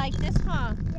like this, huh?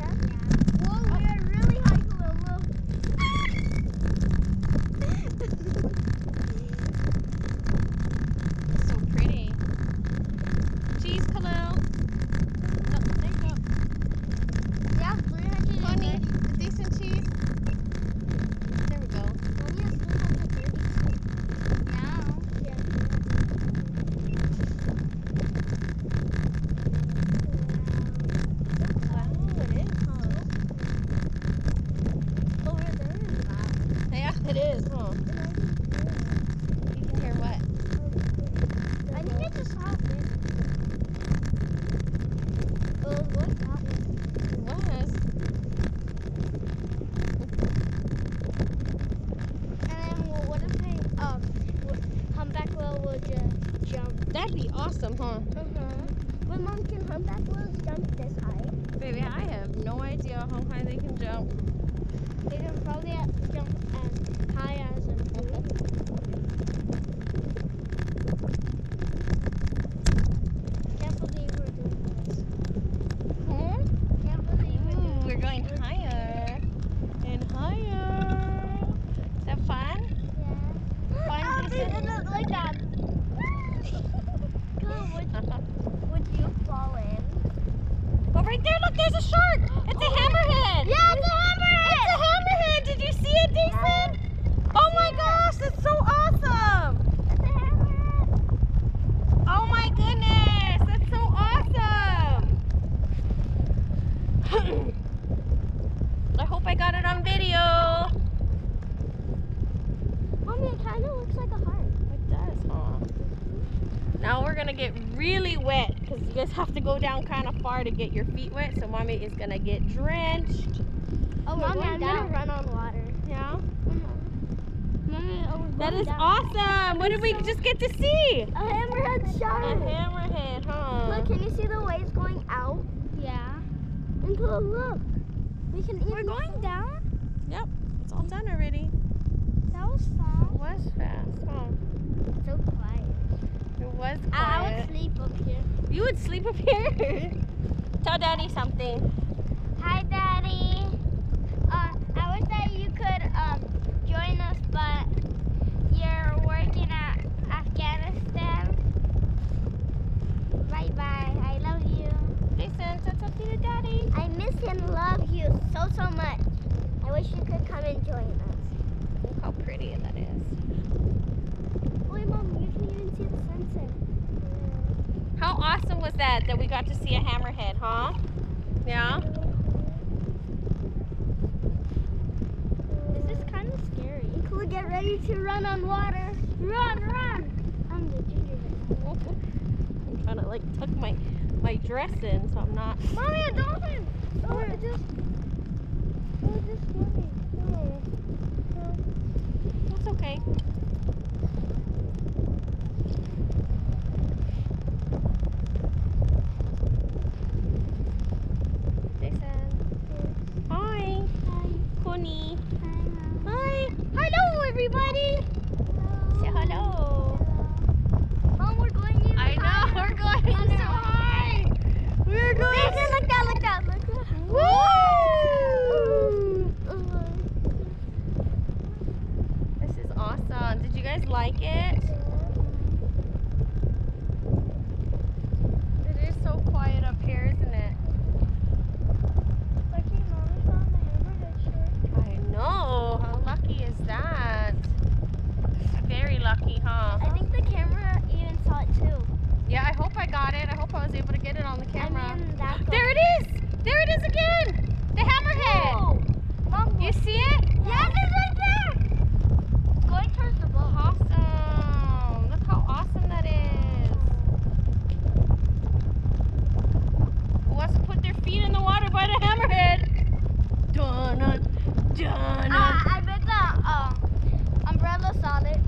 Mom, can humpback jump this high? Baby, I have no idea how high they can jump. They can probably jump as high as a pool. Can't believe we're doing this. Hmm? Can't believe we're Ooh, we're going higher and higher. Is that fun? Yeah. Fun, Oh, they Jason? didn't like that. Good, would, would you fall in? Oh, right there, look, there's a shark. It's a hammerhead. Yeah, it's a hammerhead. It's a hammerhead. Did you see it, Jason? Oh my gosh, that's so awesome. It's a hammerhead. Oh my goodness, that's so awesome. I hope I got it on video. Mommy, it kind of looks like a heart. It does, huh? Now we're gonna get really wet because you guys have to go down kind of far to get your feet wet. So mommy is gonna get drenched. Oh, we're Mommy, going I'm down. gonna run on water. Yeah. Mm-hmm. Mommy, oh, we're That going is down. awesome. What did we just get to see? A hammerhead shark. A hammerhead, huh? Look, can you see the waves going out? Yeah. And look, look. We can even. We're going down. Yep, it's all done already. That was It fun. was fast, huh? So quiet. It was I would sleep up here. You would sleep up here. Tell daddy something. Hi, Daddy. Uh, I wish that you could um join us, but you're working at Afghanistan. Bye bye. I love you. Jason, say something to daddy. I miss and love you so so much. I wish you could come and join us. Look how pretty that is. Boy, mom, you can even see the sunset. How awesome was that that we got to see a hammerhead, huh? Yeah? This is kind of scary. Cool, get ready to run on water. Run, run. I'm the gingerbread. I'm trying to like tuck my my dress in so I'm not. Mommy, a dolphin! Oh, it just. Oh, it just swimming. Oh. That's okay. Jason. Hi. Hi. Connie. Hi, Hello everybody. Say hello. Mom, we're going even I know we're going I know. so high. We're going. Jason, look down, look down, look down. Woo! This is awesome. Did you guys like? It done. Uh, I bet the um, umbrella solid.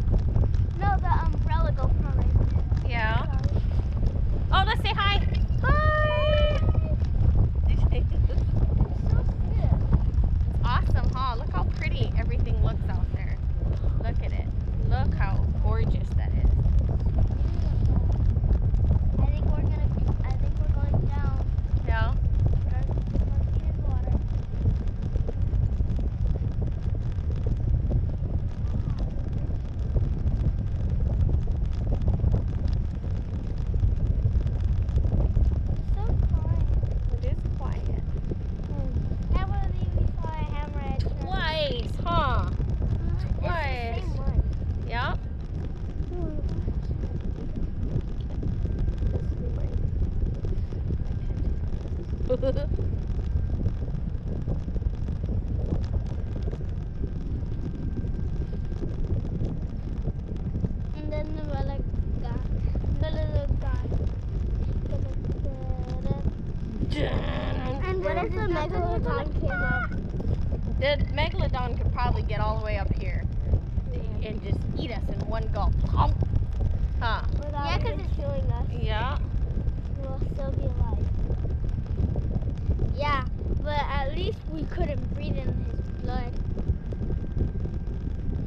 No, the umbrella go from right Yeah. Oh, let's say hi. Hi. so awesome, huh? Look how pretty everything looks out there. Look at it. Look how gorgeous And what if the megalodon came up? the megalodon could probably get all the way up here and just eat us in one gulp. Huh? Yeah, because it's killing us. Yeah. We'll still be alive. Yeah, but at least we couldn't breathe in his blood.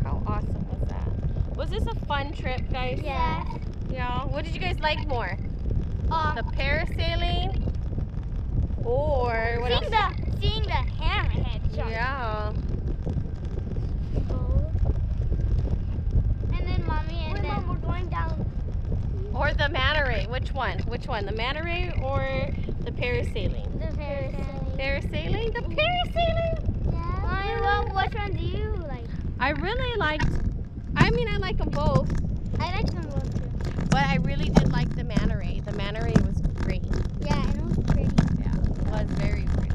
How awesome was that? Was this a fun trip, guys? Yeah. Yeah. What did you guys like more? Um, The parasailing or what seeing else? the seeing the hammerhead shark. Yeah. And then mommy and then we're going down. Or the manta ray. Which one? Which one? The manta ray or the parasailing? The parasailing. Parasailing? The parasailing? Yeah. Mommy, well, which one do you like? I really liked. I mean, I like them both, I like them both too. but I really did like the manta ray. The manta ray was great. Yeah, and it was pretty. Yeah, it was very pretty.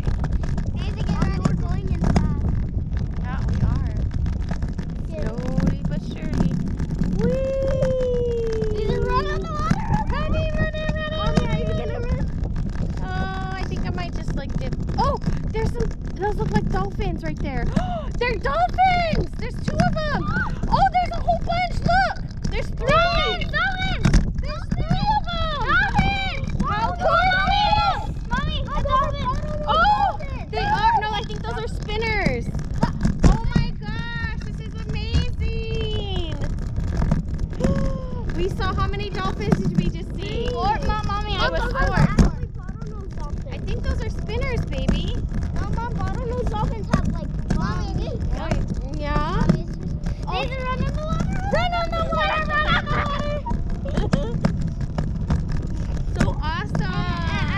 Those look like dolphins right there. They're dolphins. There's two of them. Oh, there's a whole bunch. Look, there's three. Dolphins! There's three of them. Dolphins! How Mommy! cool! Mommy, a dolphin! Oh, they are. No, I think those are spinners. Oh my gosh, this is amazing. We saw how many dolphins did we just see? Four, Mom, mommy, It was four. actually bottlenose dolphins. I think those are spinners, baby. No, Mom, bottlenose dolphins have like mommy, these Yeah. Oh. These are run in the water. Run on the water, run on the water. so awesome.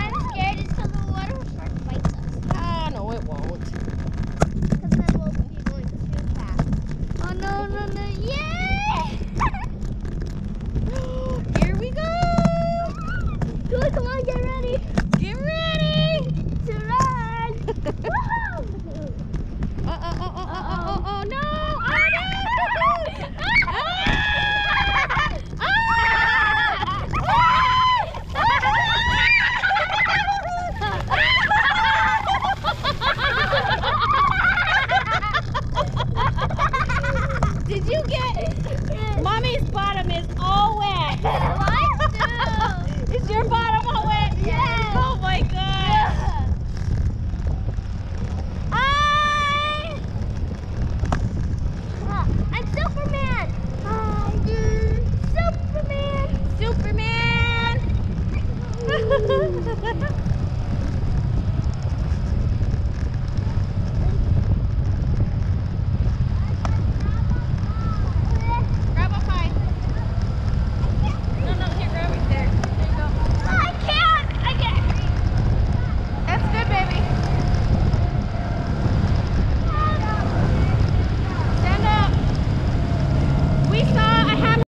I'm scared until the water shark bites us. Ah, no, it won't. Because then we'll be going too fast. Oh, no, no, no. Yay! Here we go. Good, come on, get ready Get ready. To run. Woohoo! Uh, uh, uh, uh, uh, uh, uh, oh, no.